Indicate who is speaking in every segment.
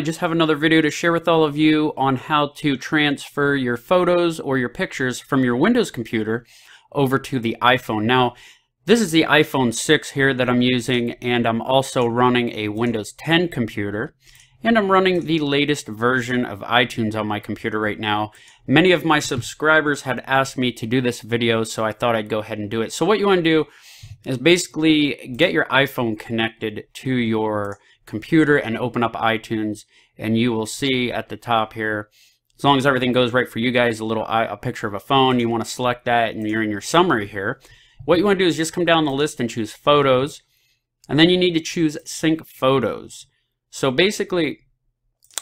Speaker 1: I just have another video to share with all of you on how to transfer your photos or your pictures from your Windows computer over to the iPhone. Now, this is the iPhone 6 here that I'm using, and I'm also running a Windows 10 computer, and I'm running the latest version of iTunes on my computer right now. Many of my subscribers had asked me to do this video, so I thought I'd go ahead and do it. So what you want to do is basically get your iPhone connected to your computer and open up iTunes and you will see at the top here as long as everything goes right for you guys a little a picture of a phone you want to select that and you're in your summary here. What you want to do is just come down the list and choose photos and then you need to choose sync photos. So basically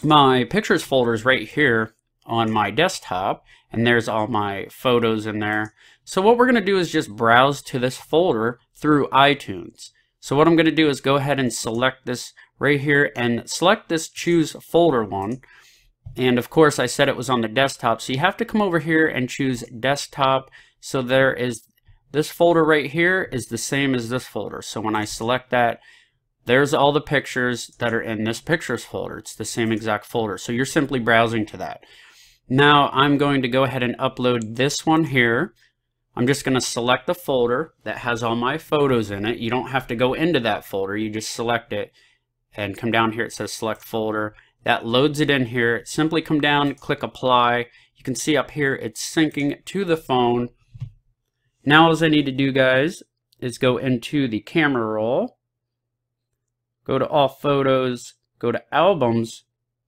Speaker 1: my pictures folder is right here on my desktop and there's all my photos in there. So what we're going to do is just browse to this folder through iTunes so what I'm going to do is go ahead and select this right here and select this choose folder one. And of course I said it was on the desktop. So you have to come over here and choose desktop. So there is this folder right here is the same as this folder. So when I select that, there's all the pictures that are in this pictures folder. It's the same exact folder. So you're simply browsing to that. Now I'm going to go ahead and upload this one here. I'm just going to select the folder that has all my photos in it. You don't have to go into that folder. You just select it and come down here. It says select folder. That loads it in here. Simply come down, click apply. You can see up here it's syncing to the phone. Now all I need to do, guys, is go into the camera roll, go to all photos, go to albums,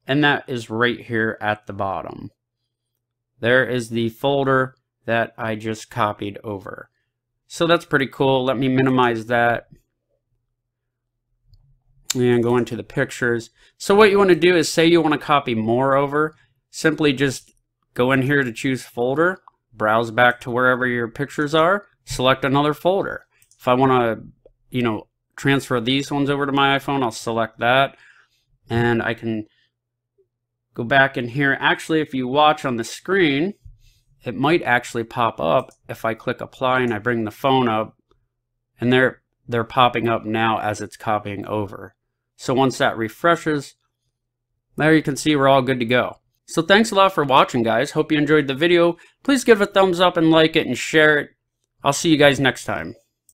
Speaker 1: and that is right here at the bottom. There is the folder that I just copied over. So that's pretty cool. Let me minimize that and go into the pictures. So what you want to do is say you want to copy more over, simply just go in here to choose folder, browse back to wherever your pictures are, select another folder. If I want to, you know, transfer these ones over to my iPhone, I'll select that and I can go back in here. Actually, if you watch on the screen, it might actually pop up if I click apply and I bring the phone up and they're they're popping up now as it's copying over. So once that refreshes, there you can see we're all good to go. So thanks a lot for watching guys. Hope you enjoyed the video. Please give a thumbs up and like it and share it. I'll see you guys next time.